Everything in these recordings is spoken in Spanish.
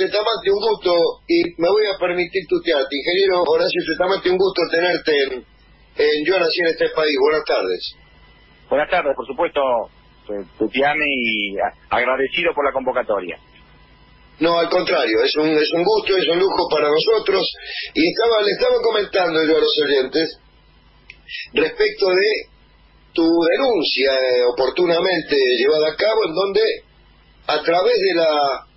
Tetamante, un gusto, y me voy a permitir tutearte. Ingeniero Horacio Tetamante, un gusto tenerte en, en Yo nací en este país. Buenas tardes. Buenas tardes, por supuesto, tuteame y agradecido por la convocatoria. No, al contrario, es un, es un gusto, es un lujo para nosotros. Y estaba, le estaba comentando yo a los oyentes respecto de tu denuncia eh, oportunamente llevada a cabo, en donde a través de la,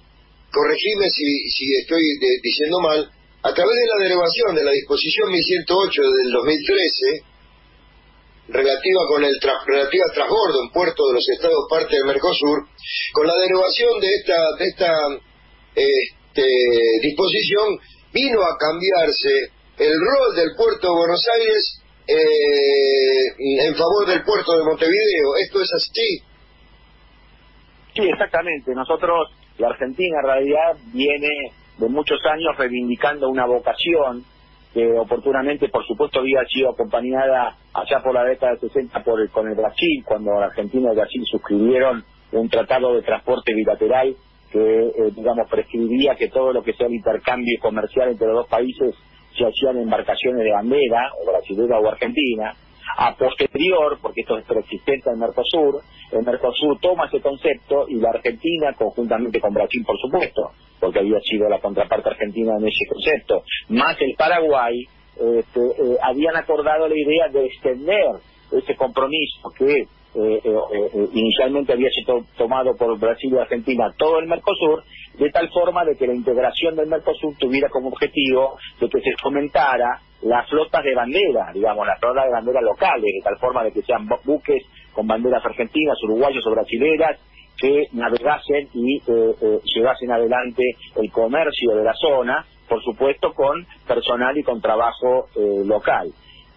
corregime si, si estoy diciendo mal, a través de la derogación de la disposición 1108 del 2013, relativa con el relativa al transbordo en puerto de los estados parte del Mercosur, con la derogación de esta de esta este, disposición vino a cambiarse el rol del puerto de Buenos Aires eh, en favor del puerto de Montevideo. ¿Esto es así? Sí, exactamente. Nosotros, la Argentina en realidad viene de muchos años reivindicando una vocación que oportunamente, por supuesto, había sido acompañada allá por la década de 60 por con el Brasil, cuando Argentina y Brasil suscribieron un tratado de transporte bilateral que, eh, digamos, prescribiría que todo lo que sea el intercambio comercial entre los dos países se hacían embarcaciones de bandera, o brasilera o argentina. A posterior, porque esto es preexistente en Mercosur, el Mercosur toma ese concepto y la Argentina, conjuntamente con Brasil, por supuesto, porque había sido la contraparte argentina en ese concepto, más el Paraguay, este, eh, habían acordado la idea de extender ese compromiso que eh, eh, eh, inicialmente había sido tomado por Brasil y Argentina todo el Mercosur, de tal forma de que la integración del Mercosur tuviera como objetivo de que se fomentara las flotas de bandera, digamos, las flotas de bandera locales, de tal forma de que sean buques con banderas argentinas, uruguayas o brasileras, que navegasen y llevasen adelante el comercio de la zona, por supuesto con personal y con trabajo local.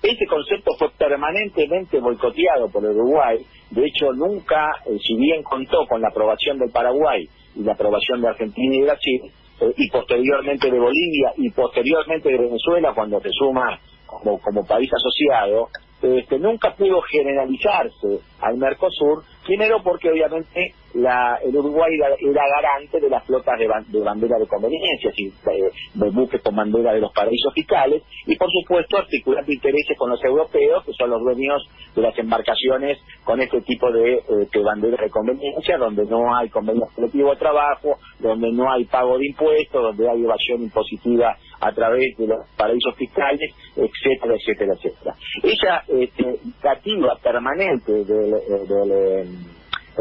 Ese concepto fue permanentemente boicoteado por Uruguay, de hecho nunca, eh, si bien contó con la aprobación del Paraguay y la aprobación de Argentina y Brasil, eh, y posteriormente de Bolivia y posteriormente de Venezuela cuando se suma como, como país asociado, este, nunca pudo generalizarse al Mercosur, primero porque obviamente la, el Uruguay era, garante de las flotas de, bandera de conveniencia, y, eh, de buques con bandera de los paraísos fiscales, y por supuesto articulando intereses con los europeos, que son los dueños de las embarcaciones con este tipo de, eh, bandera de conveniencia, donde no hay convenio colectivo de trabajo, donde no hay pago de impuestos, donde hay evasión impositiva a través de los paraísos fiscales, etcétera, etcétera, etcétera. Esa este, permanente del, del,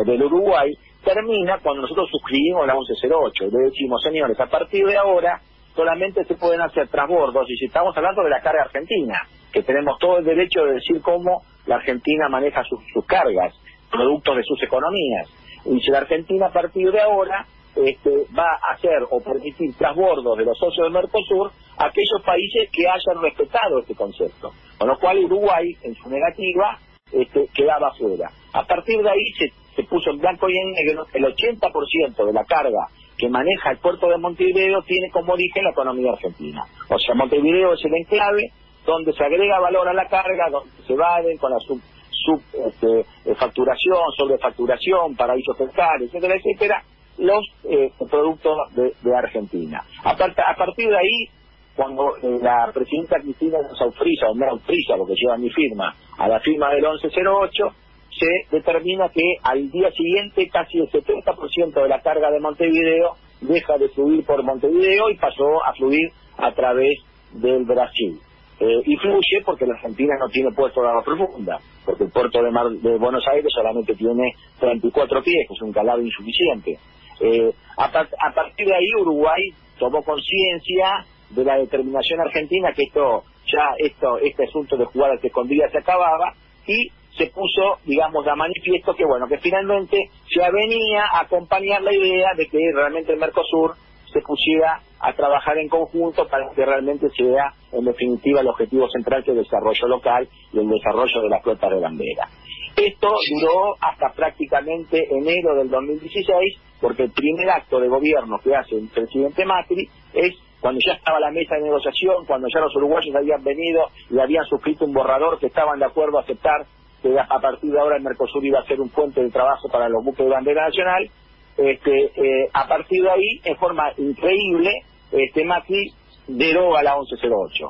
del Uruguay termina cuando nosotros suscribimos la 1108 y le decimos, señores, a partir de ahora solamente se pueden hacer transbordos y si estamos hablando de la carga argentina, que tenemos todo el derecho de decir cómo la Argentina maneja sus, cargas, productos de sus economías. Y si la Argentina a partir de ahora este, va a hacer o permitir transbordos de los socios del Mercosur aquellos países que hayan respetado este concepto. Con lo cual Uruguay, en su negativa, este, quedaba fuera. A partir de ahí se, puso en blanco y en negro el 80% de la carga que maneja el puerto de Montevideo tiene como origen la economía argentina. O sea, Montevideo es el enclave donde se agrega valor a la carga, donde se valen con la sub, sub este, eh, facturación, sobrefacturación, paraísos fiscales, etcétera, etcétera, los eh, productos de, Argentina. A, a, partir de ahí, cuando eh, la presidenta Cristina nos autoriza, o me autoriza, porque lleva mi firma, a la firma del 1108, se determina que al día siguiente casi el 70% de la carga de Montevideo deja de fluir por Montevideo y pasó a fluir a través del Brasil. Eh, y fluye porque la Argentina no tiene puerto de agua profunda, porque el puerto de, Mar de Buenos Aires solamente tiene 34 pies, que es un calado insuficiente. Eh, a, partir de ahí Uruguay tomó conciencia de la determinación argentina que esto ya esto este asunto de jugadas escondidas se acababa y se puso, digamos, a manifiesto que, bueno, que finalmente se venía a acompañar la idea de que realmente el Mercosur se pusiera a trabajar en conjunto para que realmente sea, en definitiva, el objetivo central que es el desarrollo local y el desarrollo de la flota de bandera. Esto duró hasta prácticamente enero del 2016, porque el primer acto de gobierno que hace el presidente Macri es cuando ya estaba la mesa de negociación, cuando ya los uruguayos habían venido y habían suscrito un borrador que estaban de acuerdo a aceptar que a partir de ahora el Mercosur iba a ser un puente de trabajo para los buques de bandera nacional, este, eh, a partir de ahí, en forma increíble, este, Macri deroga la 1108.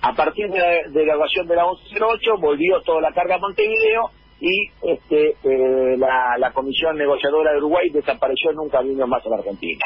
A partir de la derogación de la 1108 volvió toda la carga a Montevideo y este, eh, la, comisión negociadora de Uruguay desapareció, nunca vino más a la Argentina.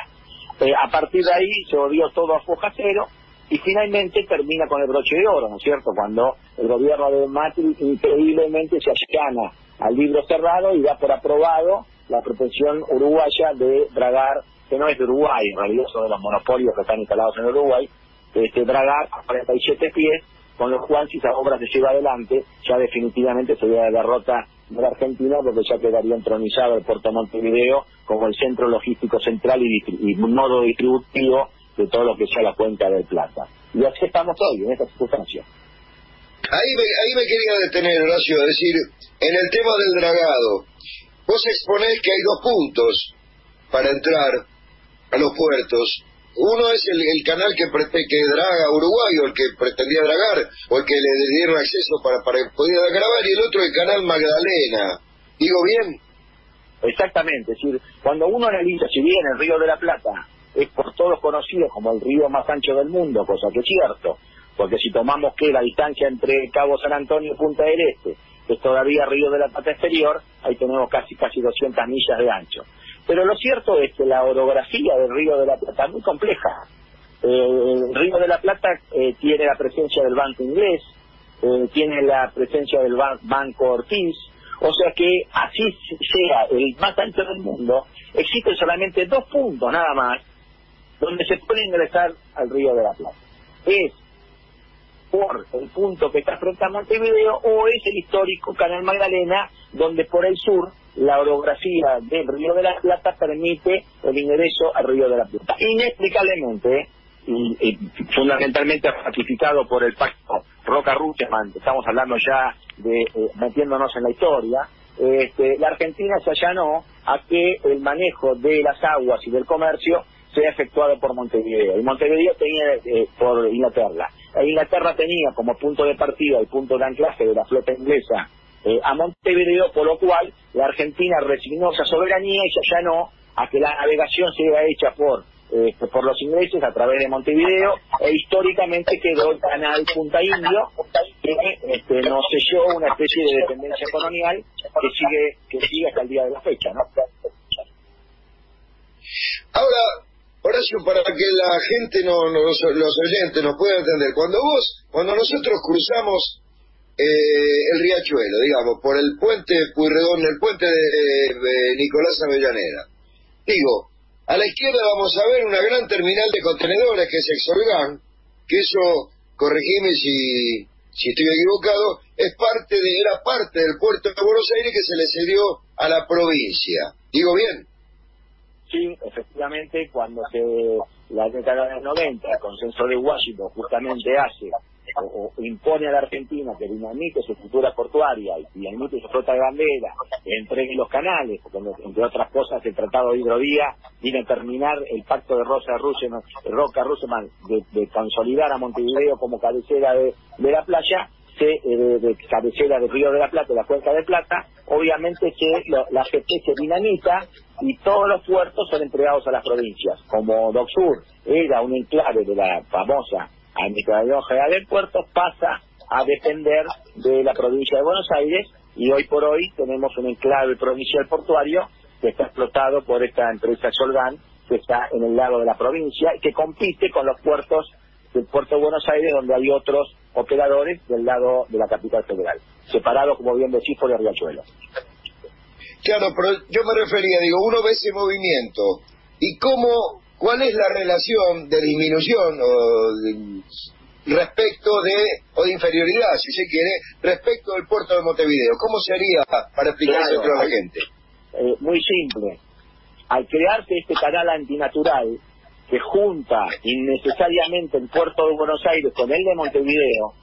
Eh, a partir de ahí se volvió todo a foja cero y finalmente termina con el broche de oro, ¿no es cierto? Cuando el gobierno de Macri increíblemente se allana al libro cerrado y da por aprobado la protección uruguaya de dragar, que no es de Uruguay, en realidad son de los monopolios que están instalados en Uruguay, este, dragar a 47 pies con lo cual si esa obra se lleva adelante, ya definitivamente sería la derrota de la Argentina porque ya quedaría entronizado el puerto Montevideo como el centro logístico central y, modo distributivo de todo lo que sea la cuenca del Plata. Y así estamos hoy, en esta circunstancia. Ahí me, ahí me quería detener, Horacio, es decir, en el tema del dragado, vos exponés que hay dos puntos para entrar a los puertos, uno es el, canal que, que draga Uruguay, o el que pretendía dragar, o el que le dieron acceso para, para que pudiera grabar, y el otro el canal Magdalena. ¿Digo bien? Exactamente, es decir, cuando uno analiza, si bien el río de la Plata es por todos conocido como el río más ancho del mundo, cosa que es cierto, porque si tomamos que la distancia entre Cabo San Antonio y Punta del Este es todavía río de la Plata exterior, ahí tenemos casi casi 200 millas de ancho. Pero lo cierto es que la orografía del Río de la Plata es muy compleja. Eh, el Río de la Plata eh, tiene la presencia del Banco Inglés, eh, tiene la presencia del Banco Ortiz, o sea que así sea el más ancho del mundo, existen solamente dos puntos nada más donde se puede ingresar al Río de la Plata. Es por el punto que está frente a Montevideo o es el histórico Canal Magdalena, donde por el sur la orografía del Río de la Plata permite el ingreso al Río de la Plata. Inexplicablemente, y, fundamentalmente ratificado por el pacto Roca-Rucheman, estamos hablando ya de eh, metiéndonos en la historia, este, la Argentina se allanó a que el manejo de las aguas y del comercio sea efectuado por Montevideo. Y Montevideo tenía eh, por Inglaterra. E Inglaterra tenía como punto de partida y punto de anclaje de la flota inglesa eh, a Montevideo, por lo cual la Argentina resignó esa soberanía y se allanó a que la navegación sea hecha por este, por los ingleses a través de Montevideo e históricamente quedó el canal Punta Indio que este, nos selló una especie de dependencia colonial que sigue que sigue hasta el día de la fecha ¿no? ahora Horacio para que la gente no, los, los oyentes nos puedan entender cuando vos cuando nosotros cruzamos eh, el riachuelo, digamos, por el puente Puyredón, el puente de, Nicolás Avellaneda. Digo, a la izquierda vamos a ver una gran terminal de contenedores que es Exolgan, que eso, corregime si, si estoy equivocado, es parte de, era parte del puerto de Buenos Aires que se le cedió a la provincia. ¿Digo bien? Sí, efectivamente, cuando se la década de los 90, el consenso de Washington justamente hace o, impone a la Argentina que dinamite su cultura portuaria y dinamite su flota de bandera, entregue los canales, porque entre otras cosas el Tratado de Hidrovía viene a terminar el pacto de Rosa Roca Ruseman de, de, consolidar a Montevideo como cabecera de, la playa, se, eh, de, cabecera del Río de la Plata, de la Cuenca de Plata, obviamente que la GT se dinamita y todos los puertos son entregados a las provincias, como Doc Sur era un enclave de la famosa Administración General del Puerto pasa a depender de la provincia de Buenos Aires y hoy por hoy tenemos un enclave provincial portuario que está explotado por esta empresa Solgan que está en el lado de la provincia y que compite con los puertos del puerto de Buenos Aires donde hay otros operadores del lado de la capital federal, separados como bien decís por el riachuelo. Claro, pero yo me refería, digo, uno ve ese movimiento y cómo ¿Cuál es la relación de disminución o respecto de, o de inferioridad, si se quiere, respecto del puerto de Montevideo? ¿Cómo sería para explicarlo a la gente? Eh, muy simple. Al crearse este canal antinatural que junta innecesariamente el puerto de Buenos Aires con el de Montevideo,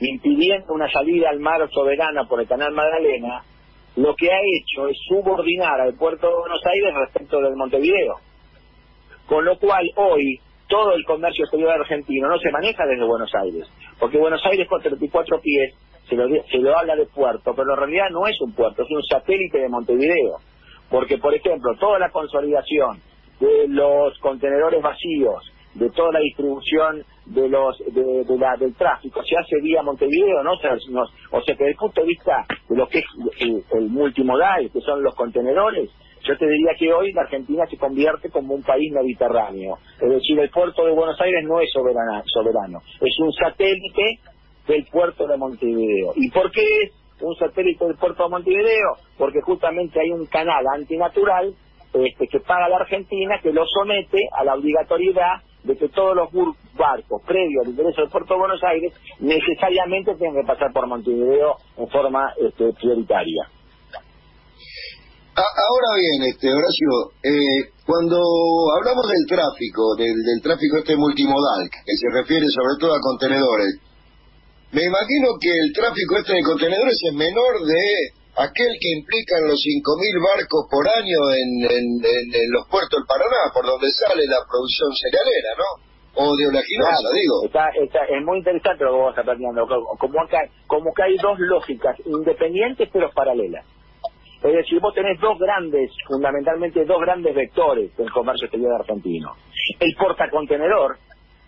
impidiendo una salida al mar soberana por el canal Magdalena, lo que ha hecho es subordinar al puerto de Buenos Aires respecto del Montevideo. Con lo cual hoy todo el comercio exterior argentino no se maneja desde Buenos Aires, porque Buenos Aires con 34 pies se lo, se lo habla de puerto, pero en realidad no es un puerto, es un satélite de Montevideo. Porque, por ejemplo, toda la consolidación de los contenedores vacíos, de toda la distribución de los de, la, del tráfico se hace vía Montevideo, ¿no? O sea, o sea que desde el punto de vista de lo que es el, multimodal, que son los contenedores, yo te diría que hoy la Argentina se convierte como un país mediterráneo. Es decir, el puerto de Buenos Aires no es soberano, soberano es un satélite del puerto de Montevideo. ¿Y por qué es un satélite del puerto de Montevideo? Porque justamente hay un canal antinatural este, que paga la Argentina que lo somete a la obligatoriedad de que todos los barcos previos al ingreso del puerto de Buenos Aires necesariamente tienen que pasar por Montevideo en forma este, prioritaria. Ahora bien, este Horacio, eh, cuando hablamos del tráfico, del, del tráfico este multimodal, que se refiere sobre todo a contenedores, me imagino que el tráfico este de contenedores es menor de aquel que implican los 5.000 barcos por año en, los puertos del Paraná, por donde sale la producción cerealera, ¿no? O de oleaginosa, digo. Está, es muy interesante lo que vos estás planteando, como que, como que hay dos lógicas independientes pero paralelas. Es decir, vos tenés dos grandes, fundamentalmente dos grandes vectores del comercio exterior argentino. El portacontenedor,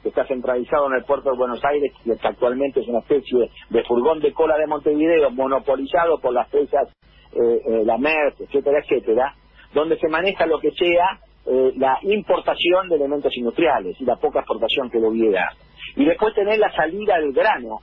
que está centralizado en el puerto de Buenos Aires que actualmente es una especie de furgón de cola de Montevideo monopolizado por las presas, eh, eh, la MERS, etcétera, etcétera, donde se maneja lo que sea eh, la importación de elementos industriales y la poca exportación que lo hubiera. Y después tener la salida del grano.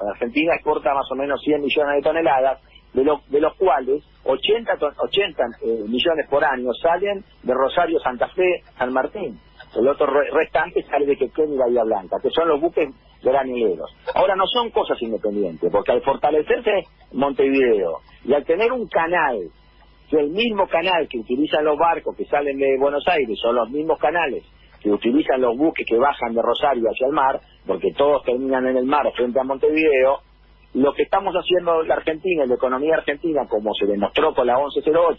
Argentina exporta más o menos 100 millones de toneladas, de, de los cuales 80, 80 millones por año salen de Rosario, Santa Fe, San Martín. El otro restante sale de Quequén y Bahía Blanca, que son los buques granileros. Ahora no son cosas independientes, porque al fortalecerse Montevideo y al tener un canal, que el mismo canal que utilizan los barcos que salen de Buenos Aires son los mismos canales que utilizan los buques que bajan de Rosario hacia el mar, porque todos terminan en el mar frente a Montevideo, lo que estamos haciendo en la Argentina, en la economía argentina, como se demostró con la 1108,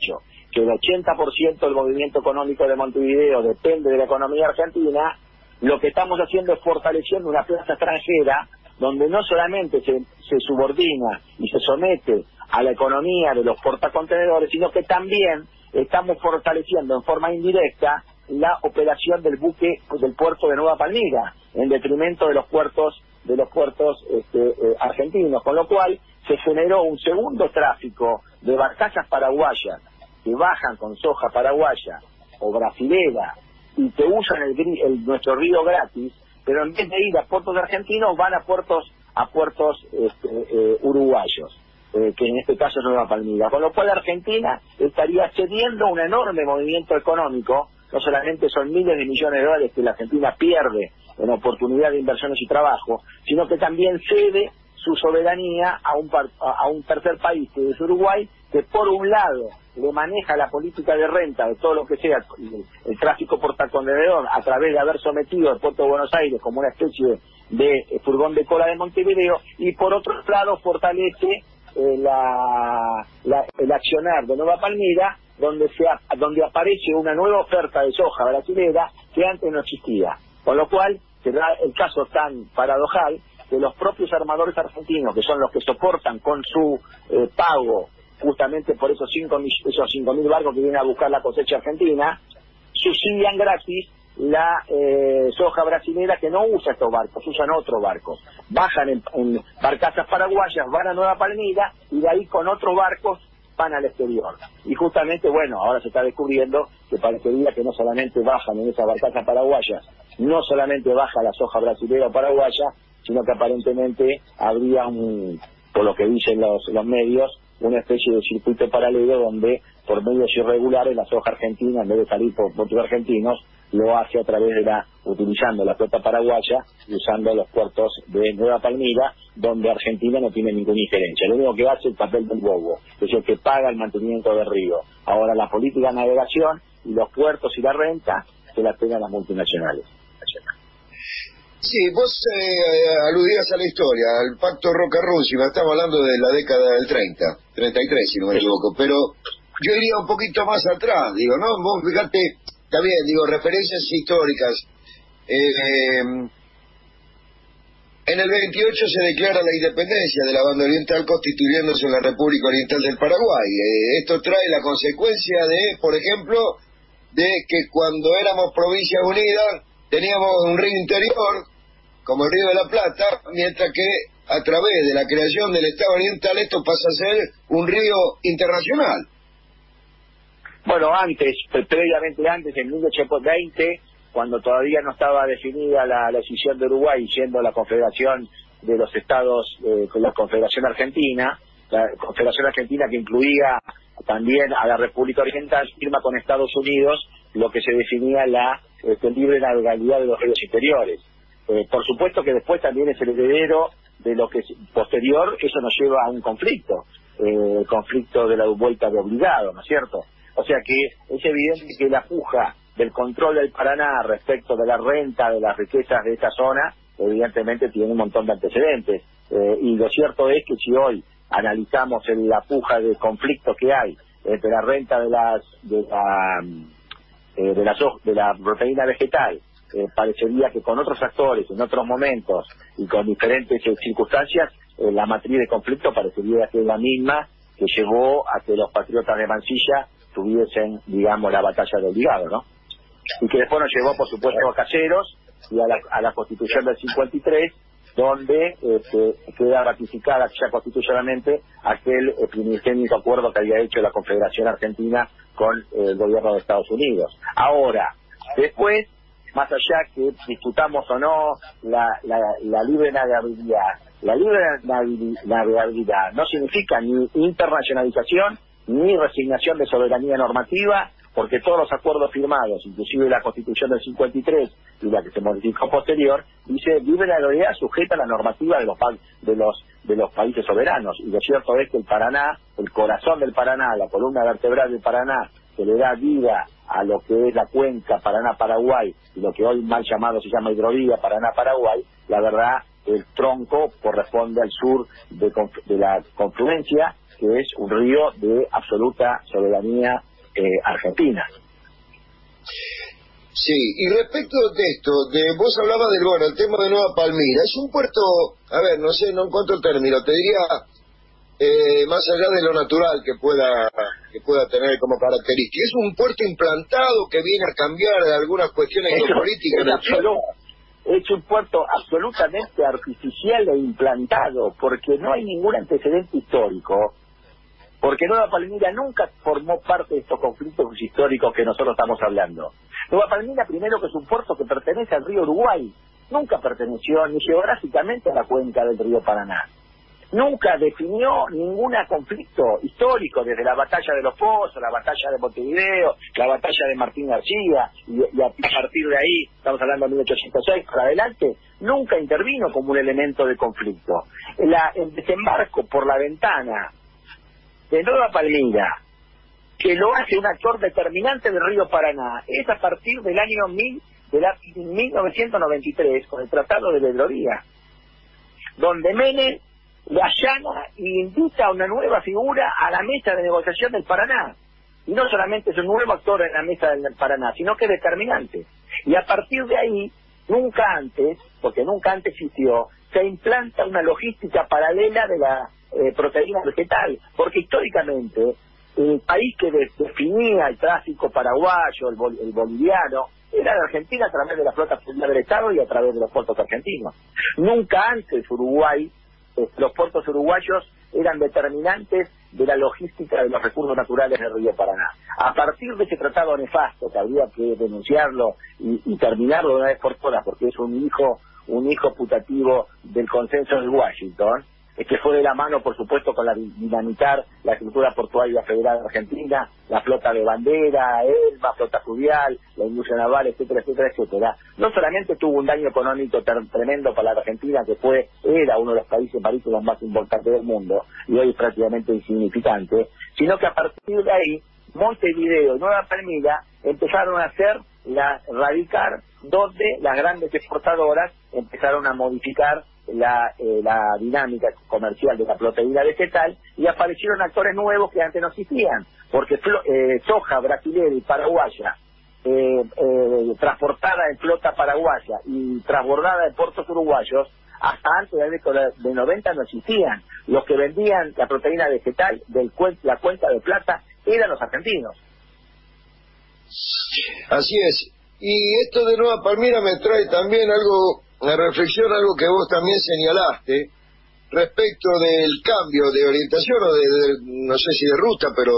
que el 80% del movimiento económico de Montevideo depende de la economía argentina, lo que estamos haciendo es fortaleciendo una plaza extranjera donde no solamente se, subordina y se somete a la economía de los portacontenedores, sino que también estamos fortaleciendo en forma indirecta la operación del buque del puerto de Nueva Palmira, en detrimento de los puertos de los puertos este, eh, argentinos, con lo cual se generó un segundo tráfico de barcazas paraguayas que bajan con soja paraguaya o brasilera y que usan el, nuestro río gratis, pero en vez de ir a puertos argentinos van a puertos a puertos este, eh, uruguayos, eh, que en este caso es Nueva Palmira. Con lo cual Argentina estaría cediendo un enorme movimiento económico, no solamente son miles de millones de dólares que la Argentina pierde en oportunidad de inversiones y trabajo, sino que también cede su soberanía a un, a un tercer país, que es Uruguay, que por un lado le maneja la política de renta de todo lo que sea el, tráfico portacontenedor a través de haber sometido al puerto de Buenos Aires como una especie de eh, furgón de cola de Montevideo y por otro lado fortalece eh, la, el accionar de Nueva Palmira donde se donde aparece una nueva oferta de soja brasilera que antes no existía. Con lo cual se da el caso tan paradojal que los propios armadores argentinos que son los que soportan con su eh, pago justamente por esos cinco esos cinco mil barcos que vienen a buscar la cosecha argentina, subsidian gratis la eh, soja brasilera que no usa estos barcos, usan otros barcos. Bajan en, en, barcazas paraguayas, van a Nueva Palmira y de ahí con otros barcos van al exterior. Y justamente, bueno, ahora se está descubriendo que parecería que no solamente bajan en esas barcazas paraguayas, no solamente baja la soja brasilera o paraguaya, sino que aparentemente habría un, por lo que dicen los, los medios, una especie de circuito paralelo donde por medios irregulares la soja argentina, en vez de salir por puertos argentinos, lo hace a través de la, utilizando la flota paraguaya y usando los puertos de Nueva Palmira, donde Argentina no tiene ninguna injerencia. Lo único que hace es el papel del bobo, es el que paga el mantenimiento del río. Ahora la política de navegación los puertos y la renta se la pegan las multinacionales. Sí, vos eh, aludías a la historia, al pacto Roca-Rusia, estamos hablando de la década del 30, 33 si no me equivoco, pero yo iría un poquito más atrás, digo, ¿no? Vos fíjate, está bien, digo, referencias históricas. Eh, En el 28 se declara la independencia de la banda oriental constituyéndose en la República Oriental del Paraguay. Eh, esto trae la consecuencia de, por ejemplo, de que cuando éramos provincias unidas teníamos un río interior, como el río de la Plata, mientras que a través de la creación del Estado Oriental esto pasa a ser un río internacional. Bueno, antes, previamente antes, en 1820, cuando todavía no estaba definida la, decisión de Uruguay siendo la Confederación de los Estados, eh, la Confederación Argentina, la Confederación Argentina que incluía también a la República Oriental, firma con Estados Unidos lo que se definía la este, libre navegabilidad de los ríos interiores. Eh, por supuesto que después también es el heredero de lo que posterior, eso nos lleva a un conflicto, eh, el conflicto de la vuelta de obligado, ¿no es cierto? O sea que es evidente que la puja del control del Paraná respecto de la renta de las riquezas de esta zona, evidentemente tiene un montón de antecedentes. Eh, y lo cierto es que si hoy analizamos la puja de conflicto que hay entre la renta de las de la eh, de, la de la proteína vegetal eh, parecería que con otros actores en otros momentos y con diferentes circunstancias la matriz de conflicto parecería que es la misma que llevó a que los patriotas de Mansilla tuviesen digamos la batalla del ligado ¿no? y que después nos llevó por supuesto a Caseros y a la, a la constitución del 53 donde este, queda ratificada ya constitucionalmente aquel eh, primigénico acuerdo que había hecho la Confederación Argentina con el gobierno de Estados Unidos. Ahora, después, más allá que disputamos o no la, la, libre navegabilidad, la libre navegabilidad no significa ni internacionalización ni resignación de soberanía normativa, porque todos los acuerdos firmados, inclusive la Constitución del 53 y la que se modificó posterior, dice libre la sujeta a la normativa de los de los de los países soberanos. Y lo cierto es que el Paraná, el corazón del Paraná, la columna vertebral del Paraná, que le da vida a lo que es la cuenca Paraná-Paraguay y lo que hoy mal llamado se llama hidrovía Paraná-Paraguay, la verdad el tronco corresponde al sur de, la confluencia, que es un río de absoluta soberanía eh, Argentina. Sí, y respecto de esto, de vos hablabas del, bueno, el tema de Nueva Palmira, es un puerto, a ver, no sé, no encuentro el término, te diría, eh, más allá de lo natural que pueda que pueda tener como característica, es un puerto implantado que viene a cambiar algunas cuestiones geopolíticas. Es, es un puerto absolutamente artificial e implantado, porque no hay ningún antecedente histórico porque Nueva Palmira nunca formó parte de estos conflictos históricos que nosotros estamos hablando. Nueva Palmira, primero que es un puerto que pertenece al río Uruguay, nunca perteneció ni geográficamente a la cuenca del río Paraná. Nunca definió ningún conflicto histórico, desde la batalla de los Pozos, la batalla de Montevideo, la batalla de Martín García, y, a partir de ahí, estamos hablando de 1806 para adelante, nunca intervino como un elemento de conflicto. el desembarco por la ventana de Nueva Palmira, que lo hace un actor determinante del río Paraná, es a partir del año mil, de la, 1993, con el Tratado de Bedroría, donde Menem le allana y invita a una nueva figura a la mesa de negociación del Paraná. Y no solamente es un nuevo actor en la mesa del Paraná, sino que es determinante. Y a partir de ahí, nunca antes, porque nunca antes existió, se implanta una logística paralela de la eh, proteína vegetal, porque históricamente el país que definía el tráfico paraguayo, el, boliviano, era la Argentina a través de la flota del Estado y a través de los puertos argentinos. Nunca antes Uruguay, los puertos uruguayos eran determinantes de la logística de los recursos naturales del río Paraná. A partir de ese tratado nefasto, que habría que denunciarlo y, y terminarlo de una vez por todas, porque es un hijo, un hijo putativo del consenso de Washington, que fue de la mano, por supuesto, con la dinamitar la estructura portuaria federal argentina, la flota de bandera, ELMA, flota fluvial, la industria naval, etcétera, etcétera, etcétera. No solamente tuvo un daño económico tremendo para la Argentina, que fue, era uno de los países marítimos más importantes del mundo, y hoy es prácticamente insignificante, sino que a partir de ahí, Montevideo y Nueva Palmira empezaron a hacer la radicar donde las grandes exportadoras empezaron a modificar la, eh, la dinámica comercial de la proteína vegetal y aparecieron actores nuevos que antes no existían, porque eh, soja brasileña y paraguaya, eh, transportada en flota paraguaya y transbordada en puertos uruguayos, hasta antes de la década de 90 no existían. Los que vendían la proteína vegetal de la cuenta de plata eran los argentinos. Así es. Y esto de Nueva Palmira me trae también algo, la reflexión, algo que vos también señalaste, respecto del cambio de orientación o de, no sé si de ruta, pero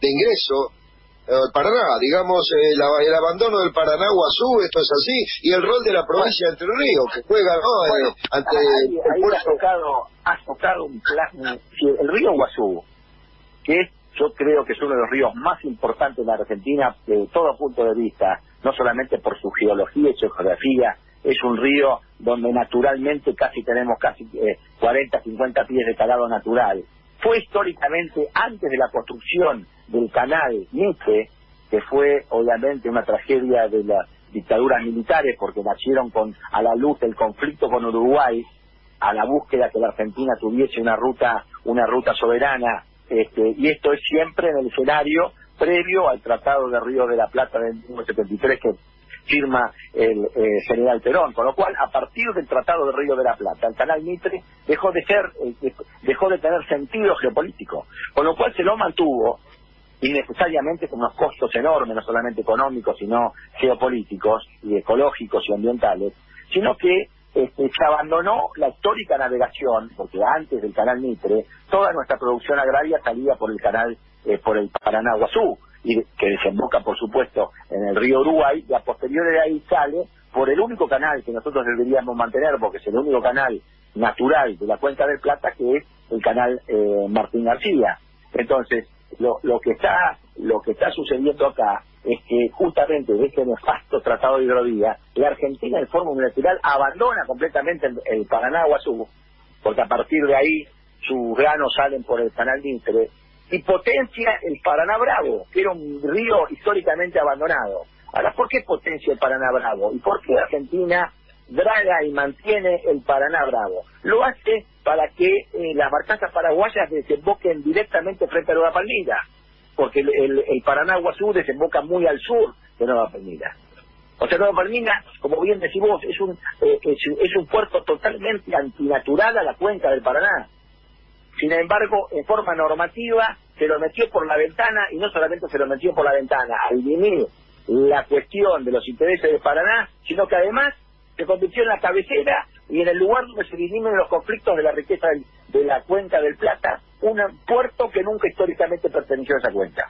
de ingreso al Paraná, digamos, el, el, abandono del Paraná Guazú, esto es así, y el rol de la provincia de Entre Ríos, que juega ¿no? Eh, ante ahí, has tocado, has tocado un plan, el río Guazú, que es, yo creo que es uno de los ríos más importantes de la Argentina, de todo punto de vista, no solamente por su geología y su geografía, es un río donde naturalmente casi tenemos casi 40, eh, 50 pies de calado natural. Fue históricamente, antes de la construcción del canal Mitre, que fue obviamente una tragedia de las dictaduras militares porque nacieron con a la luz del conflicto con Uruguay, a la búsqueda que la Argentina tuviese una ruta, una ruta soberana, este, y esto es siempre en el escenario previo al Tratado de Río de la Plata de 1973 que firma el eh, general Perón, con lo cual a partir del Tratado de Río de la Plata, el canal Mitre dejó de ser, eh, dejó de tener sentido geopolítico, con lo cual se lo mantuvo innecesariamente con unos costos enormes, no solamente económicos, sino geopolíticos y ecológicos y ambientales, sino que este, se abandonó la histórica navegación, porque antes del canal Mitre, toda nuestra producción agraria salía por el canal, eh, por el Paraná Guazú, y que desemboca, por supuesto, en el río Uruguay, y a posteriori de ahí sale por el único canal que nosotros deberíamos mantener, porque es el único canal natural de la Cuenca del Plata, que es el canal eh, Martín García. Entonces, lo, lo que está lo que está sucediendo acá es que justamente de este nefasto tratado de hidrovía, la Argentina en forma unilateral abandona completamente el, Paraná Guazú, porque a partir de ahí sus granos salen por el canal Mitre, y potencia el Paraná Bravo, que era un río históricamente abandonado. Ahora, ¿por qué potencia el Paraná Bravo? ¿Y por qué Argentina draga y mantiene el Paraná Bravo? Lo hace para que eh, las barcazas paraguayas desemboquen directamente frente a Nueva Palmira, porque el, Paraná Guazú desemboca muy al sur de Nueva Palmira. O sea, Nueva Palmira, como bien decís vos, es un, eh, es, un puerto totalmente antinatural a la cuenca del Paraná. Sin embargo, en forma normativa, se lo metió por la ventana, y no solamente se lo metió por la ventana, al dirimir la cuestión de los intereses de Paraná, sino que además se convirtió en la cabecera y en el lugar donde se dirimen los conflictos de la riqueza de la cuenca del Plata, un puerto que nunca históricamente perteneció a esa cuenca.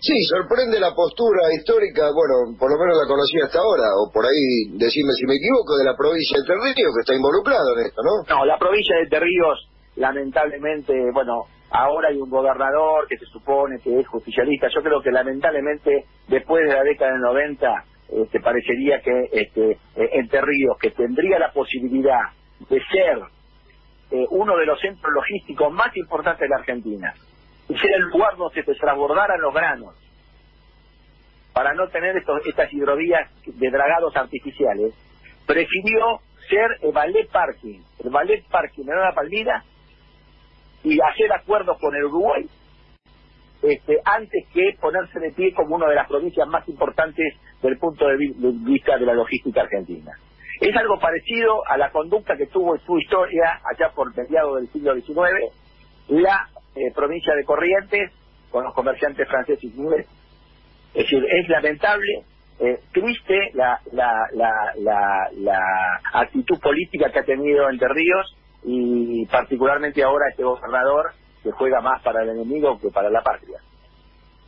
Sí, sorprende la postura histórica, bueno, por lo menos la conocía hasta ahora, o por ahí, decime si me equivoco, de la provincia de Entre Ríos, que está involucrado en esto, ¿no? No, la provincia de Entre Ríos, lamentablemente, bueno, ahora hay un gobernador que se supone que es justicialista, yo creo que lamentablemente, después de la década del 90, este, parecería que este, eh, Entre Ríos, que tendría la posibilidad de ser eh, uno de los centros logísticos más importantes de la Argentina, ser el lugar donde se transbordaran los granos, para no tener estos, estas hidrovías de dragados artificiales, prefirió ser el ballet parking, el ballet parking de Nueva Palmira, y hacer acuerdos con el Uruguay este, antes que ponerse de pie como una de las provincias más importantes del punto de vista de la logística argentina. Es algo parecido a la conducta que tuvo en su historia, allá por mediados del siglo XIX, la eh, provincia de Corrientes, con los comerciantes franceses y ingleses. Es decir, es lamentable, eh, triste la, la, la, la, actitud política que ha tenido Entre Ríos y particularmente ahora este gobernador que juega más para el enemigo que para la patria.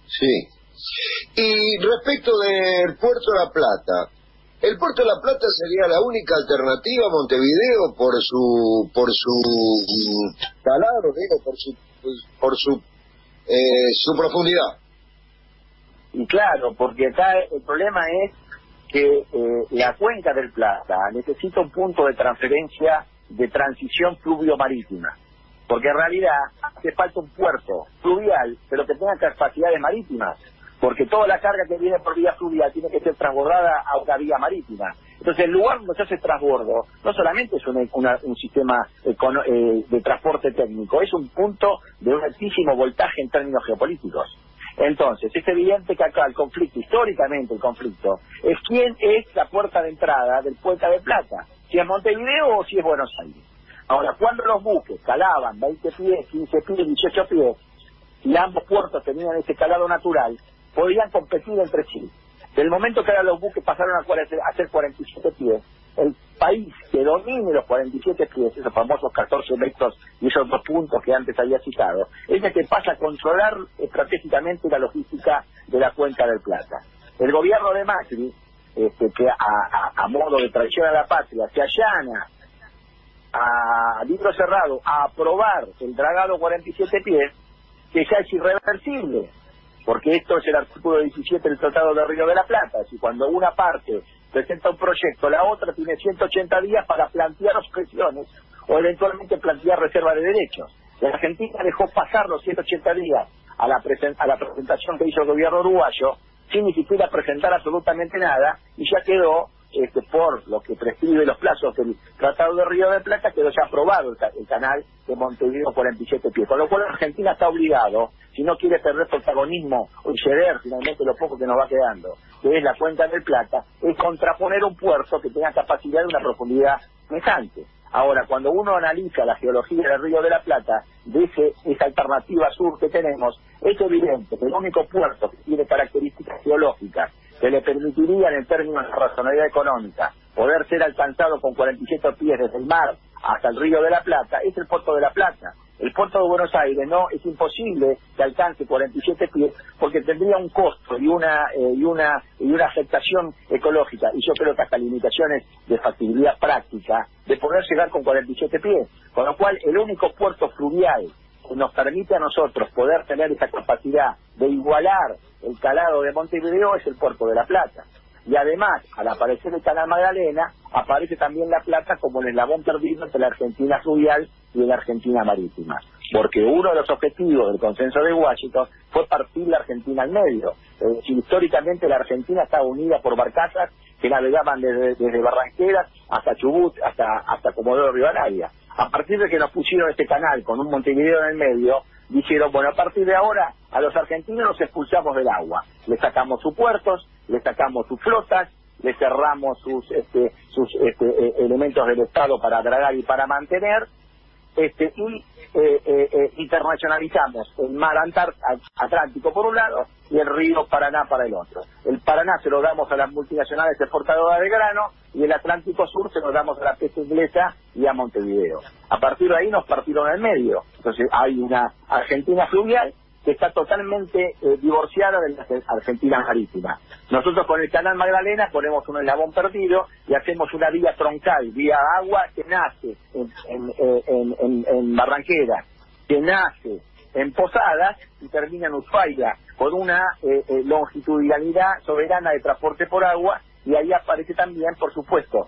Sí. Y respecto del Puerto de la Plata, el Puerto de la Plata sería la única alternativa a Montevideo por su por su calado, digo, por su por su eh, su profundidad. Y claro, porque acá el problema es que eh, la cuenca del Plata necesita un punto de transferencia de transición fluvio-marítima porque en realidad hace falta un puerto fluvial, pero que tenga capacidades marítimas, porque toda la carga que viene por vía fluvial tiene que ser transbordada a una vía marítima. Entonces, el lugar donde se hace transbordo no solamente es un sistema eh, de transporte técnico, es un punto de un altísimo voltaje en términos geopolíticos. Entonces, es evidente que acá el conflicto, históricamente el conflicto, es quién es la puerta de entrada del Puerta de Plata. si es Montevideo o si es Buenos Aires. Ahora, cuando los buques calaban 20 pies, 15 pies, 18 pies, y ambos puertos tenían ese calado natural, podían competir entre sí. Del momento que ahora los buques pasaron a hacer 47 pies, el país que domine los 47 pies, esos famosos 14 metros y esos dos puntos que antes había citado, es el que pasa a controlar estratégicamente la logística de la cuenca del Plata. El gobierno de Macri, este, que a, modo de traición a la patria se allana a libro cerrado a aprobar el dragado 47 pies, que ya es irreversible, porque esto es el artículo 17 del Tratado de Río de la Plata. Si cuando una parte presenta un proyecto, la otra tiene 180 días para plantear objeciones o eventualmente plantear reserva de derechos. La Argentina dejó pasar los 180 días a la, a la presentación que hizo el gobierno uruguayo sin ni siquiera presentar absolutamente nada y ya quedó este, por lo que prescribe los plazos del Tratado de Río de Plata, quedó ya aprobado el, canal de Montevideo 47 pies. Con lo cual Argentina está obligado, si no quiere perder protagonismo o ceder finalmente lo poco que nos va quedando, que es la cuenca del Plata, es contraponer un puerto que tenga capacidad de una profundidad semejante. Ahora, cuando uno analiza la geología del Río de la Plata, de esa alternativa sur que tenemos, es evidente que el único puerto que tiene características geológicas que le permitirían en términos de razonabilidad económica poder ser alcanzado con 47 pies desde el mar hasta el río de la Plata es el puerto de la Plata. El puerto de Buenos Aires no es imposible que alcance 47 pies porque tendría un costo y una eh, y una y una afectación ecológica y yo creo que hasta limitaciones de factibilidad práctica de poder llegar con 47 pies, con lo cual el único puerto fluvial nos permite a nosotros poder tener esa capacidad de igualar el calado de Montevideo es el puerto de La Plata. Y además, al aparecer el canal Magdalena, aparece también La Plata como el eslabón perdido entre la Argentina fluvial y la Argentina marítima. Porque uno de los objetivos del consenso de Washington fue partir la Argentina al medio. históricamente la Argentina estaba unida por barcazas que navegaban desde, desde Barranqueras hasta Chubut, hasta, hasta Comodoro Rivadavia. A partir de que nos pusieron este canal con un Montevideo en el medio, dijeron, bueno, a partir de ahora a los argentinos los expulsamos del agua. Le sacamos sus puertos, le sacamos sus flotas, le cerramos sus, este, sus este, eh, elementos del Estado para dragar y para mantener, este, y eh, eh, eh, internacionalizamos el mar Atlántico por un lado y el río Paraná para el otro. El Paraná se lo damos a las multinacionales exportadoras de grano y el Atlántico Sur se lo damos a la pesca inglesa y a Montevideo. A partir de ahí nos partieron el medio. Entonces hay una Argentina fluvial que está totalmente eh, divorciada de la Argentina marítima. Nosotros con el canal Magdalena ponemos un eslabón perdido y hacemos una vía troncal, vía agua que nace en, en, Barranquera, que nace en Posadas y termina en Ushuaia, con una eh, eh, longitudinalidad soberana de transporte por agua y ahí aparece también, por supuesto,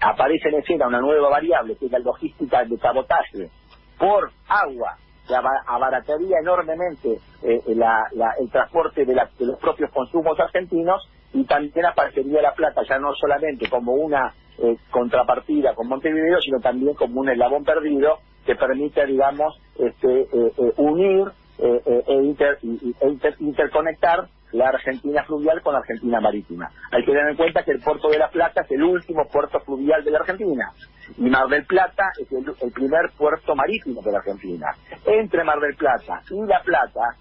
aparece en escena una nueva variable que es la logística de cabotaje por agua que abarataría enormemente eh, el transporte de, los propios consumos argentinos y también aparecería la plata ya no solamente como una eh, contrapartida con Montevideo, sino también como un eslabón perdido que permite, digamos, este, eh, unir e, e interconectar la Argentina fluvial con la Argentina marítima. Hay que tener en cuenta que el puerto de La Plata es el último puerto fluvial de la Argentina y Mar del Plata es el, primer puerto marítimo de la Argentina. Entre Mar del Plata y La Plata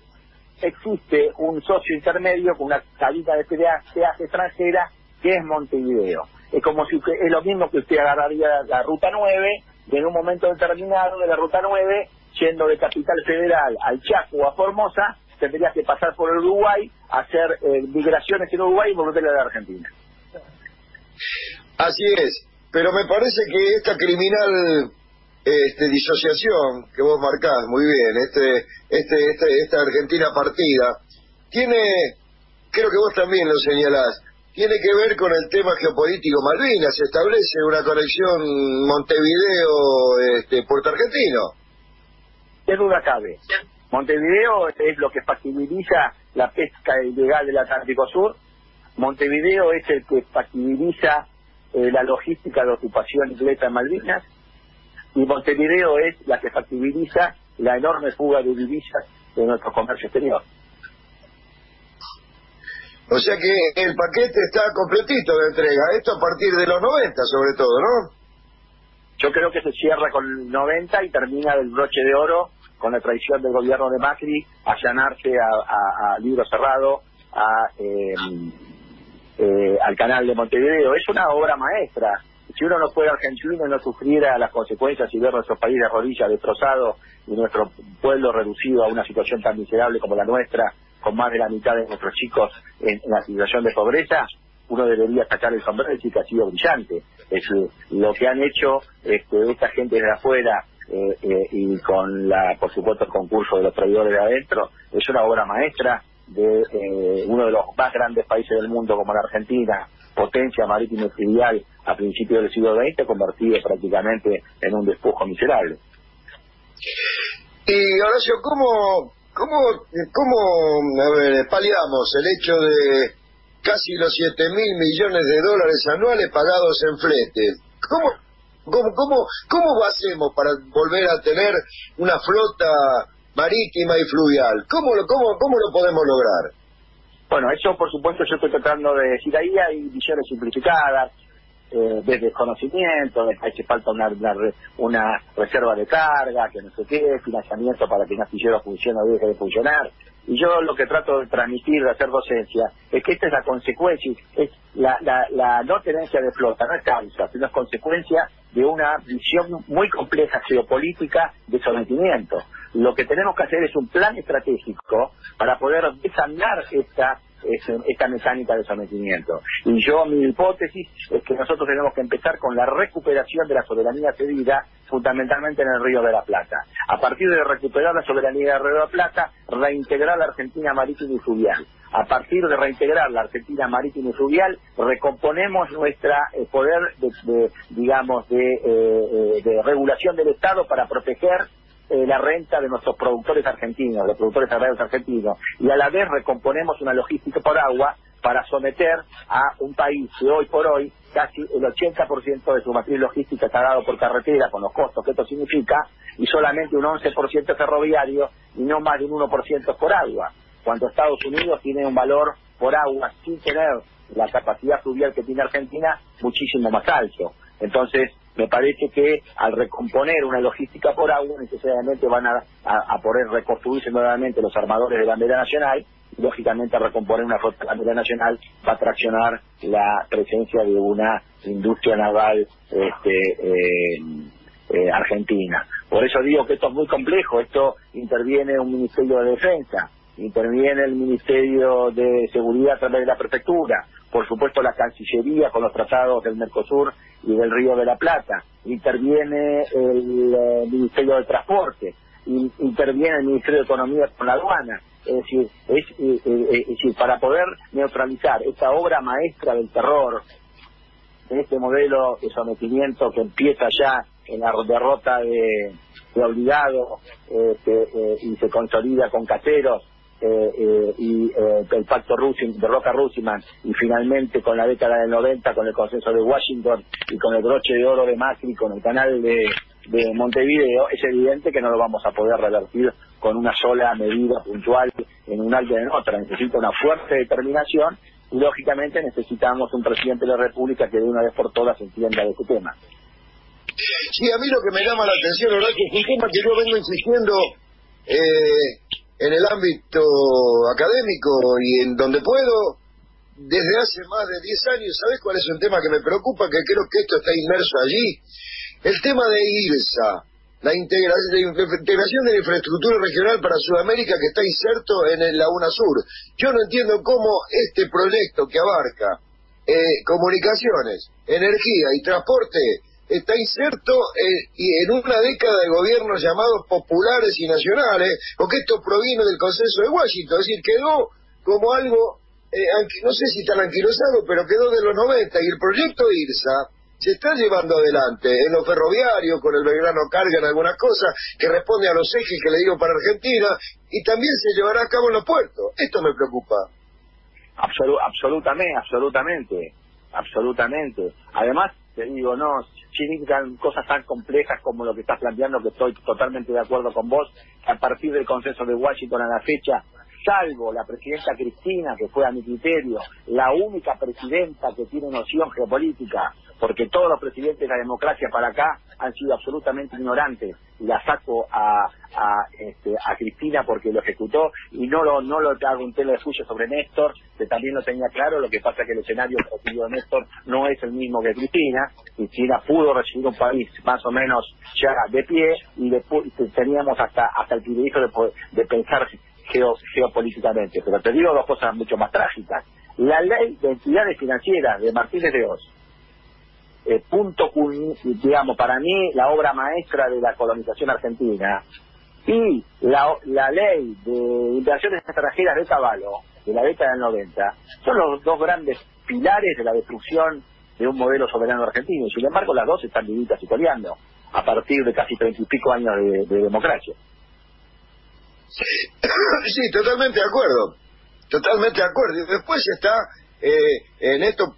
existe un socio intermedio con una cabina de peaje extranjera que es Montevideo. Es como si es lo mismo que usted agarraría la ruta 9 y en un momento determinado de la ruta 9 yendo de Capital Federal al Chaco a Formosa tendría que pasar por Uruguay, hacer eh, migraciones en Uruguay y volver a la Argentina. Así es, pero me parece que esta criminal este, disociación que vos marcás muy bien, este, este, este, esta Argentina partida, tiene, creo que vos también lo señalás, tiene que ver con el tema geopolítico Malvinas, se establece una conexión Montevideo, este, Puerto Argentino. ¿Qué duda cabe? Montevideo es lo que facilita la pesca ilegal del Atlántico Sur. Montevideo es el que facilita eh, la logística de ocupación inglesa en Malvinas. Y Montevideo es la que facilita la enorme fuga de divisas de nuestro comercio exterior. O sea que el paquete está completito de entrega. Esto a partir de los 90 sobre todo, ¿no? Yo creo que se cierra con el 90 y termina del broche de oro con la traición del gobierno de Macri, allanarse a, a, libro cerrado, a, eh, eh, al canal de Montevideo. Es una obra maestra. Si uno no puede argentino y no sufriera las consecuencias y ver nuestro país de rodillas destrozado y nuestro pueblo reducido a una situación tan miserable como la nuestra, con más de la mitad de nuestros chicos en, la situación de pobreza, uno debería sacar el sombrero y decir que ha sido brillante. Es lo que han hecho este, esta gente de afuera eh, eh, y con la, por supuesto, el concurso de los traidores de adentro, es una obra maestra de eh, uno de los más grandes países del mundo como la Argentina, potencia marítima y fluvial a principios del siglo XX, convertido prácticamente en un despojo miserable. Y Horacio, ¿cómo, cómo, cómo paliamos el hecho de casi los 7 mil millones de dólares anuales pagados en flete? ¿Cómo ¿Cómo, cómo, ¿Cómo hacemos para volver a tener una flota marítima y fluvial? ¿Cómo lo, cómo, cómo lo podemos lograr? Bueno, eso por supuesto yo estoy tratando de decir ahí hay visiones simplificadas, eh, de desconocimiento, de que hace falta una, una, reserva de carga, que no sé qué, financiamiento para que un astillero funcione o deje de funcionar. Y yo lo que trato de transmitir, de hacer docencia, es que esta es la consecuencia, es la, la, la no tenencia de flota, no es causa, sino es consecuencia de una visión muy compleja geopolítica de sometimiento. Lo que tenemos que hacer es un plan estratégico para poder desandar esta esta mecánica de sometimiento. Y yo, mi hipótesis es que nosotros tenemos que empezar con la recuperación de la soberanía cedida, fundamentalmente en el Río de la Plata. A partir de recuperar la soberanía del Río de la Plata, reintegrar la Argentina marítima y fluvial. A partir de reintegrar la Argentina marítima y fluvial, recomponemos nuestro eh, poder de, digamos, de, eh, eh, de regulación del Estado para proteger la renta de nuestros productores argentinos, los productores agrarios argentinos, y a la vez recomponemos una logística por agua para someter a un país que hoy por hoy casi el 80% de su matriz logística está dado por carretera con los costos que esto significa y solamente un 11% ferroviario y no más de un 1% por agua, cuando Estados Unidos tiene un valor por agua sin tener la capacidad fluvial que tiene Argentina muchísimo más alto. Entonces, me parece que al recomponer una logística por agua necesariamente van a, poder reconstruirse nuevamente los armadores de bandera nacional lógicamente recomponer una bandera nacional va a traccionar la presencia de una industria naval este, eh, eh, argentina. Por eso digo que esto es muy complejo, esto interviene un Ministerio de Defensa, interviene el Ministerio de Seguridad a través de la Prefectura, por supuesto la Cancillería con los tratados del Mercosur y del Río de la Plata, interviene el eh, Ministerio de Transporte, interviene el Ministerio de Economía con la aduana. Es decir, es, eh, eh, decir, para poder neutralizar esta obra maestra del terror, en este modelo de sometimiento que empieza ya en la derrota de, Obligado este, y se consolida con Caseros, eh, eh, y eh, el pacto de Roca Rusiman y finalmente con la década del 90 con el consenso de Washington y con el broche de oro de Macri con el canal de, de Montevideo es evidente que no lo vamos a poder revertir con una sola medida puntual en un alto en otra necesita una fuerte determinación y lógicamente necesitamos un presidente de la República que de una vez por todas entienda de este tema Sí, a mí lo que me llama la atención, ¿verdad? Que es un tema que yo vengo insistiendo eh, en el ámbito académico y en donde puedo desde hace más de 10 años. ¿Sabes cuál es un tema que me preocupa? Que creo que esto está inmerso allí. El tema de IRSA, la integración de la infraestructura regional para Sudamérica que está inserto en la UNASUR. Yo no entiendo cómo este proyecto que abarca eh, comunicaciones, energía y transporte está inserto eh, en una década de gobiernos llamados populares y nacionales, porque esto proviene del consenso de Washington, es decir, quedó como algo, eh, no sé si tan anquilosado, pero quedó de los 90, y el proyecto IRSA se está llevando adelante en lo ferroviario, con el Belgrano Carga en algunas cosas, que responde a los ejes que le digo para Argentina, y también se llevará a cabo en los puertos. Esto me preocupa. absolutamente, absolutamente, absolutamente. Además, te digo, no, significan cosas tan complejas como lo que estás planteando, que estoy totalmente de acuerdo con vos, que a partir del consenso de Washington a la fecha salvo la presidenta Cristina, que fue a mi criterio la única presidenta que tiene noción geopolítica, porque todos los presidentes de la democracia para acá han sido absolutamente ignorantes, y la saco a, a, este, a Cristina porque lo ejecutó, y no lo, no lo hago un tele de suyo sobre Néstor, que también lo tenía claro, lo que pasa es que el escenario que recibió Néstor no es el mismo que Cristina, Cristina pudo recibir un país más o menos ya de pie, y después teníamos hasta, hasta el privilegio de, de pensar geopolíticamente. Pero te digo dos cosas mucho más trágicas. La ley de entidades financieras de Martínez de Oz, eh, punto, digamos, para mí la obra maestra de la colonización argentina, y la, la ley de inversiones extranjeras de Caballo, de la década del 90, son los dos grandes pilares de la destrucción de un modelo soberano argentino. Sin embargo, las dos están vivitas y a partir de casi treinta y pico años de democracia. Sí, totalmente de acuerdo. Totalmente de acuerdo. Y después está, eh, en esto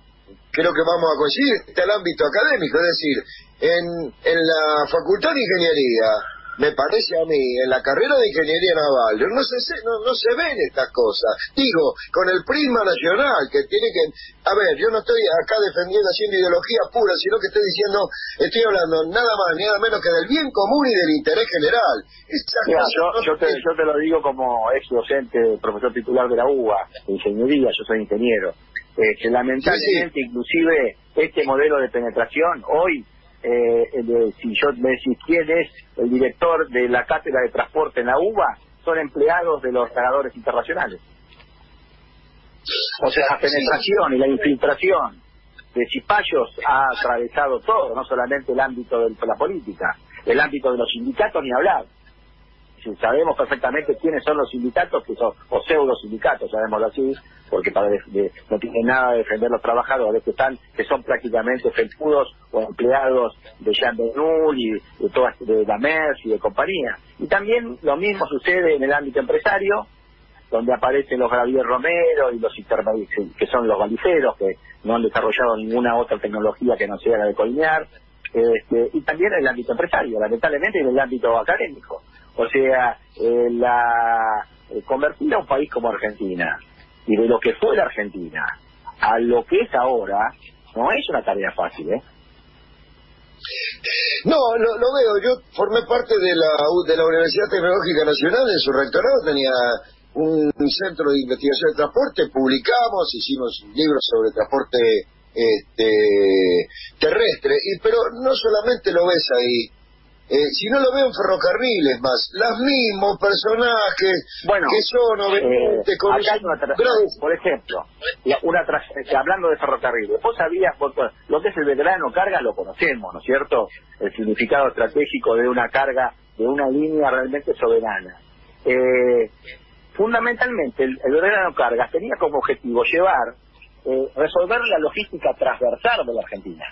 creo que vamos a coincidir, está el ámbito académico, es decir, en, en la Facultad de Ingeniería, me parece a mí, en la carrera de ingeniería naval, no se, no, no se ven estas cosas. Digo, con el prisma nacional, que tiene que... A ver, yo no estoy acá defendiendo, haciendo ideología pura, sino que estoy diciendo, estoy hablando nada más, ni nada menos que del bien común y del interés general. yo, te, yo te lo digo como ex docente, profesor titular de la UBA, de ingeniería, yo soy ingeniero. Eh, que lamentablemente, inclusive, este modelo de penetración hoy eh, si yo me decís quién es el director de la cátedra de transporte en la UBA, son empleados de los cargadores internacionales. O sea, la penetración y la infiltración de Cipayos ha atravesado todo, no solamente el ámbito de la política, el ámbito de los sindicatos ni hablar sabemos perfectamente quiénes son los sindicatos, que son, o pseudo sindicatos, así, porque para no tiene nada de defender los trabajadores que están, que son prácticamente felpudos o empleados de Jean Benul y de todas de la MERS y de compañía. Y también lo mismo sucede en el ámbito empresario, donde aparecen los Javier Romero y los que son los baliceros, que no han desarrollado ninguna otra tecnología que no sea la de colinear, este, y también en el ámbito empresario, lamentablemente en el ámbito académico. O sea, eh, la, eh, convertir a un país como Argentina y de lo que fue la Argentina a lo que es ahora no es una tarea fácil, ¿eh? No, lo, veo. Yo formé parte de la, de la Universidad Tecnológica Nacional, en su rectorado tenía un centro de investigación de transporte, publicamos, hicimos libros sobre transporte este, terrestre, y, pero no solamente lo ves ahí, eh, si no lo veo en ferrocarriles más, los mismos personajes que son obviamente eh, con por ejemplo, una eh, hablando de ferrocarriles, vos sabías, lo que es el veterano carga lo conocemos, ¿no es cierto? El significado estratégico de una carga, de una línea realmente soberana. Eh, fundamentalmente, el, el veterano carga tenía como objetivo llevar, resolver la logística transversal de la Argentina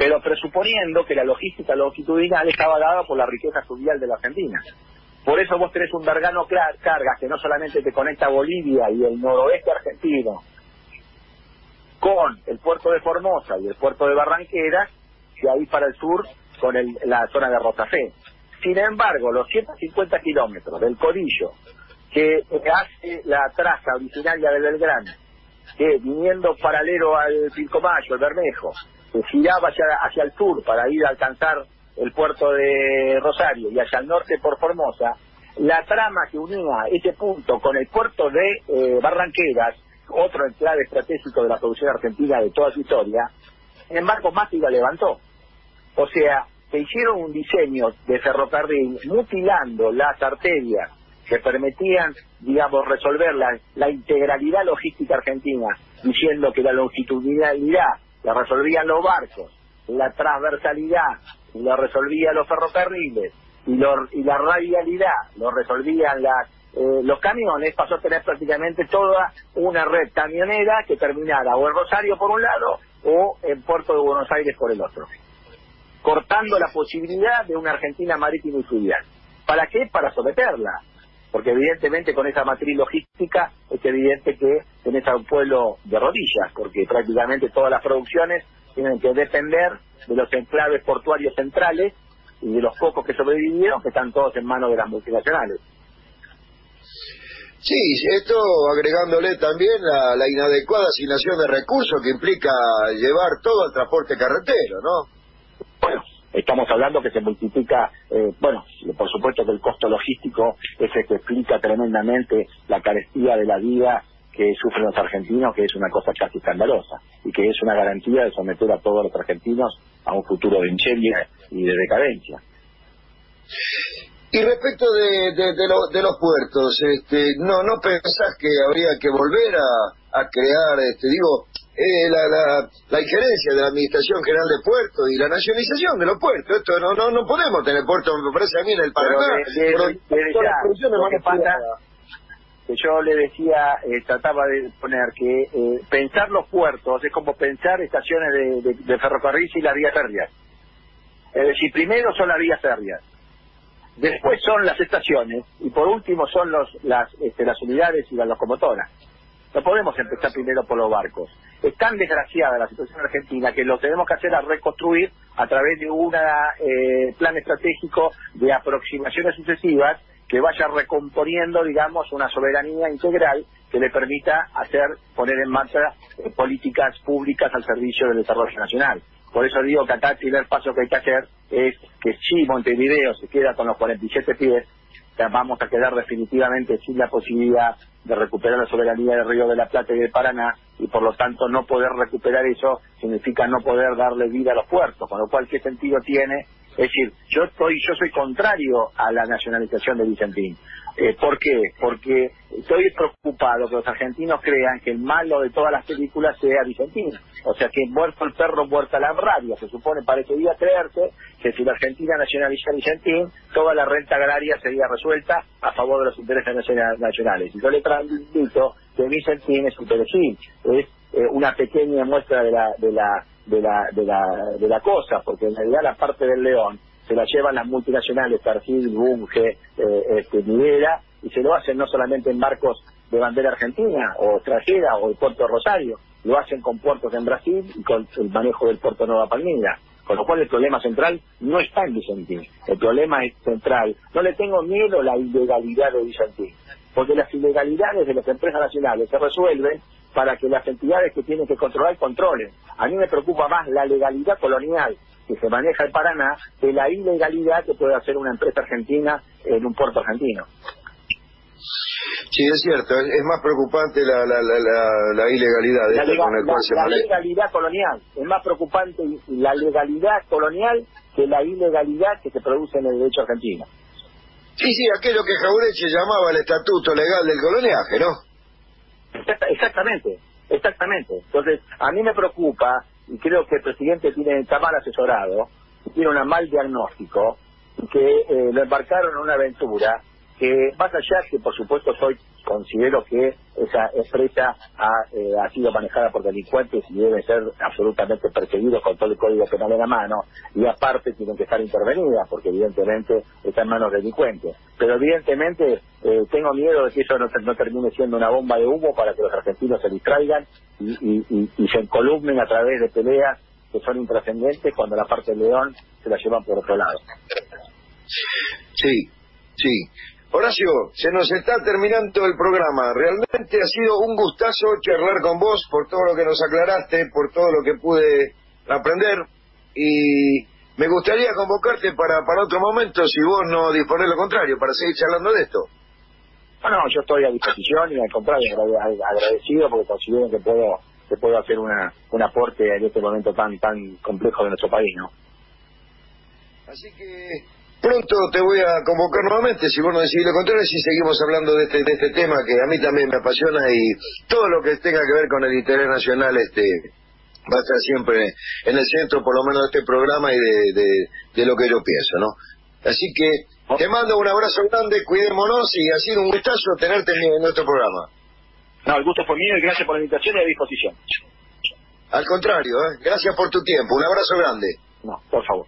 pero presuponiendo que la logística longitudinal estaba dada por la riqueza fluvial de la Argentina. Por eso vos tenés un Vergano Cargas que no solamente te conecta Bolivia y el noroeste argentino con el puerto de Formosa y el puerto de Barranqueras, y ahí para el sur con la zona de Rotafé. Sin embargo, los 150 kilómetros del Codillo que hace la traza originaria de Belgrano, que viniendo paralelo al Pilcomayo, el Bermejo, giraba hacia, hacia el sur para ir a alcanzar el puerto de Rosario y hacia el norte por Formosa, la trama que unía ese punto con el puerto de eh, Barranqueras, otro enclave estratégico de la producción argentina de toda su historia, sin embargo Mati la levantó. O sea, se hicieron un diseño de ferrocarril mutilando las arterias que permitían, digamos, resolver la, la integralidad logística argentina, diciendo que la longitudinalidad la resolvían los barcos, la transversalidad lo resolvían los ferrocarriles y, y la radialidad lo resolvían las, eh, los camiones, pasó a tener prácticamente toda una red camionera que terminara o en Rosario por un lado o en Puerto de Buenos Aires por el otro, cortando la posibilidad de una Argentina marítima y fluvial. ¿Para qué? Para someterla porque evidentemente con esa matriz logística es evidente que tenés a un pueblo de rodillas, porque prácticamente todas las producciones tienen que depender de los enclaves portuarios centrales y de los pocos que sobrevivieron, que están todos en manos de las multinacionales. Sí, esto agregándole también la, la inadecuada asignación de recursos que implica llevar todo al transporte carretero, ¿no? Bueno, estamos hablando que se multiplica, eh, bueno, por supuesto que el costo logístico es el que explica tremendamente la carestía de la vida que sufren los argentinos, que es una cosa casi escandalosa y que es una garantía de someter a todos los argentinos a un futuro de incendia y de decadencia. Y respecto de, de, los puertos, este, no no pensás que habría que volver a, a crear, este, digo, eh, la, la, la, injerencia de la Administración General de Puertos y la nacionalización de los puertos. Esto no no no podemos tener puertos, me parece a mí, en el Paraná. que yo le decía, eh, trataba de poner que eh, pensar los puertos es como pensar estaciones de, de, ferrocarril y las vías férreas. Es decir, primero son las vías férreas, después son las estaciones y por último son los, las, este, las unidades y las locomotoras. No podemos empezar primero por los barcos. Es tan desgraciada la situación argentina que lo tenemos que hacer a reconstruir a través de un eh, plan estratégico de aproximaciones sucesivas que vaya recomponiendo, digamos, una soberanía integral que le permita hacer, poner en marcha eh, políticas públicas al servicio del desarrollo nacional. Por eso digo que acá el primer paso que hay que hacer es que si Montevideo se queda con los 47 pies, vamos a quedar definitivamente sin la posibilidad de recuperar la soberanía del Río de la Plata y del Paraná y por lo tanto no poder recuperar eso significa no poder darle vida a los puertos, con lo cual qué sentido tiene es decir, yo estoy, yo soy contrario a la nacionalización de Vicentín. Eh, ¿Por qué? Porque estoy preocupado que los argentinos crean que el malo de todas las películas sea Vicentín. O sea, que muerto el perro, muerta la rabia. Se supone, parecería creerse que si la Argentina nacionaliza Vicentín, toda la renta agraria sería resuelta a favor de los intereses nacionales. Y yo le transmito que Vicentín es un perejil, es eh, una pequeña muestra de la, de la de la, de la, de la cosa, porque en realidad la parte del león se la llevan las multinacionales, Targil, Bunge, eh, este, y se lo hacen no solamente en barcos de bandera argentina o extranjera o el puerto Rosario, lo hacen con puertos en Brasil y con el manejo del puerto Nueva Palmira. Con lo cual el problema central no está en Vicentín, el problema es central. No le tengo miedo a la ilegalidad de Vicentín, porque las ilegalidades de las empresas nacionales se resuelven para que las entidades que tienen que controlar controlen. A mí me preocupa más la legalidad colonial que se maneja en Paraná que la ilegalidad que puede hacer una empresa argentina en un puerto argentino. Sí, es cierto, es más preocupante la, la, la, la ilegalidad la, legalidad colonial, es más preocupante la legalidad colonial que la ilegalidad que se produce en el derecho argentino. Sí, sí, aquello que Jaureche llamaba el estatuto legal del coloniaje, ¿no? Exactamente, exactamente. Entonces, a mí me preocupa, y creo que el presidente tiene, está mal asesorado, tiene un mal diagnóstico, que eh, lo embarcaron en una aventura que más allá que por supuesto soy considero que esa empresa ha, eh, ha sido manejada por delincuentes y debe ser absolutamente perseguidos con todo el código penal en la mano y aparte tienen que estar intervenidas porque evidentemente está en manos de delincuentes pero evidentemente eh, tengo miedo de que eso no, termine siendo una bomba de humo para que los argentinos se distraigan y, se encolumnen a través de peleas que son intrascendentes cuando la parte de León se la llevan por otro lado sí sí Horacio, se nos está terminando el programa. Realmente ha sido un gustazo charlar con vos por todo lo que nos aclaraste, por todo lo que pude aprender y me gustaría convocarte para, para otro momento si vos no disponés lo contrario, para seguir charlando de esto. Bueno, yo estoy a disposición y al contrario agradecido porque considero que puedo que puedo hacer una, un aporte en este momento tan tan complejo de nuestro país, ¿no? Así que Pronto te voy a convocar nuevamente, si vos no decís lo contrario, si seguimos hablando de este, de este tema que a mí también me apasiona y todo lo que tenga que ver con el interés nacional este va a estar siempre en el centro, por lo menos, de este programa y de, de, lo que yo pienso, ¿no? Así que te mando un abrazo grande, cuidémonos y ha sido un gustazo tenerte en nuestro programa. No, el gusto fue mío y gracias por la invitación y a disposición. Al contrario, ¿eh? gracias por tu tiempo. Un abrazo grande. No, por favor.